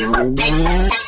Thank